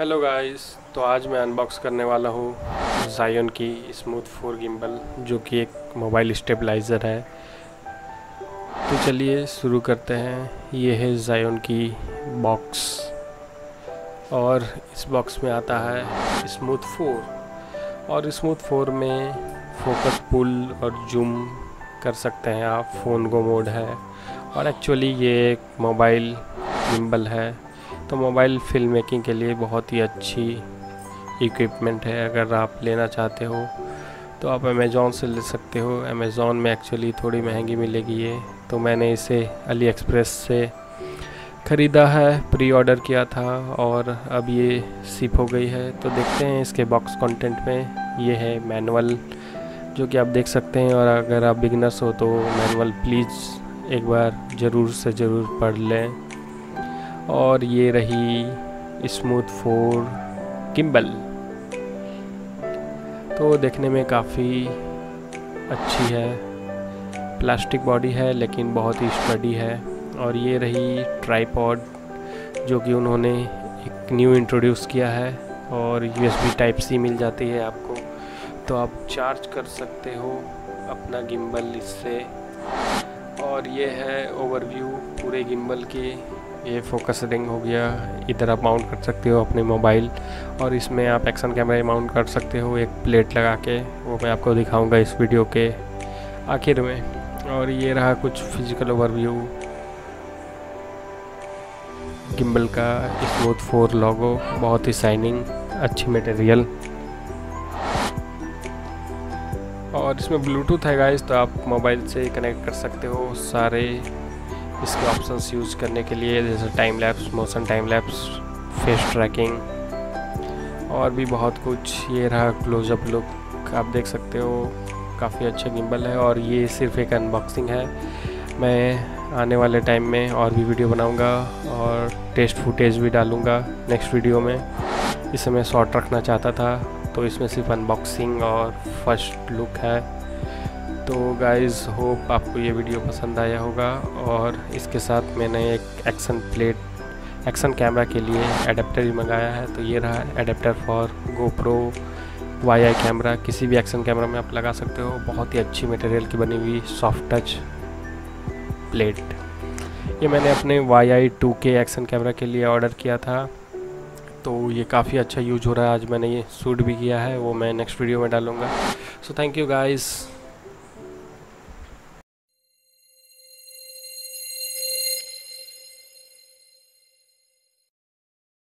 Hello guys तो आज मैं अनबॉक्स करने वाला हूँ जायन की स्मूथ फोर गिम्बल जो कि एक मोबाइल स्टेबलाइज़र है। तो चलिए शुरू करते हैं। ये है जायन की बॉक्स और इस बॉक्स में आता है स्मूथ फोर और स्मूथ फोर में फोकस पुल और जूम कर सकते हैं आप। फ़ोन गो मोड है। और एक्चुअली ये एक मोबाइल गिम्बल है। तो मोबाइल फ़िल्म मेकिंग के लिए बहुत ही अच्छी इक्विपमेंट है। अगर आप लेना चाहते हो तो आप अमेज़ोन से ले सकते हो। अमेज़ोन में एक्चुअली थोड़ी महँगी मिलेगी ये। तो मैंने इसे अली एक्सप्रेस से ख़रीदा है प्री ऑर्डर किया था और अब ये सिप हो गई है। तो देखते हैं इसके बॉक्स कंटेंट में। ये है मैनुअल जो कि आप देख सकते हैं। और अगर आप बिगनर्स हो तो मैनुअल प्लीज़ एक बार ज़रूर से ज़रूर पढ़ लें। और ये रही स्मूथ फोर किम्बल। तो देखने में काफ़ी अच्छी है। प्लास्टिक बॉडी है, लेकिन बहुत ही स्टडी है। और ये रही ट्राईपॉड जो कि उन्होंने एक न्यू इंट्रोड्यूस किया है, और यूएसबी टाइप सी मिल जाती है आपको। तो आप चार्ज कर सकते हो अपना गिम्बल इससे। और ये है ओवरव्यू पूरे गिम्बल की। ये फोकस रिंग हो गया। इधर आप माउंट कर सकते हो अपने मोबाइल और इसमें आप एक्शन कैमरा माउंट कर सकते हो एक प्लेट लगा के। वो मैं आपको दिखाऊँगा इस वीडियो के आखिर में। और ये रहा कुछ फ़िज़िकल ओवरव्यू गिम्बल का स्मूथ फोर लोगो बहुत ही शाइनिंग अच्छी मटेरियल और इसमें ब्लूटूथ है गाइस तो आप मोबाइल से कनेक्ट कर सकते हो सारे इसके ऑप्शंस यूज़ करने के लिए, जैसे time lapse motion time lapse face tracking और भी बहुत कुछ। ये रहा क्लोजअप लुक आप देख सकते हो, काफ़ी अच्छा गिम्बल है और ये सिर्फ़ एक अनबॉक्सिंग है। मैं आने वाले टाइम में और भी वीडियो बनाऊँगा और टेस्ट फुटेज भी डालूँगा नेक्स्ट वीडियो में। इसे मैं शॉर्ट रखना चाहता था तो इसमें सिर्फ़ अनबॉक्सिंग और फ़र्स्ट लुक है। तो गाइस होप आपको ये वीडियो पसंद आया होगा और इसके साथ मैंने एक एक्शन प्लेट एक्शन कैमरा के लिए एडेप्टर भी मंगाया है। तो ये रहा adapter for GoPro Y I camera किसी भी एक्शन कैमरा में आप लगा सकते हो। बहुत ही अच्छी मटेरियल की बनी हुई सॉफ्ट टच प्लेट ये मैंने अपने वाई आई टू के एक्शन कैमरा के लिए ऑर्डर किया था। तो ये काफ़ी अच्छा यूज़ हो रहा है। आज मैंने ये शूट भी किया है। वो मैं नेक्स्ट वीडियो में डालूँगा। So thank you guys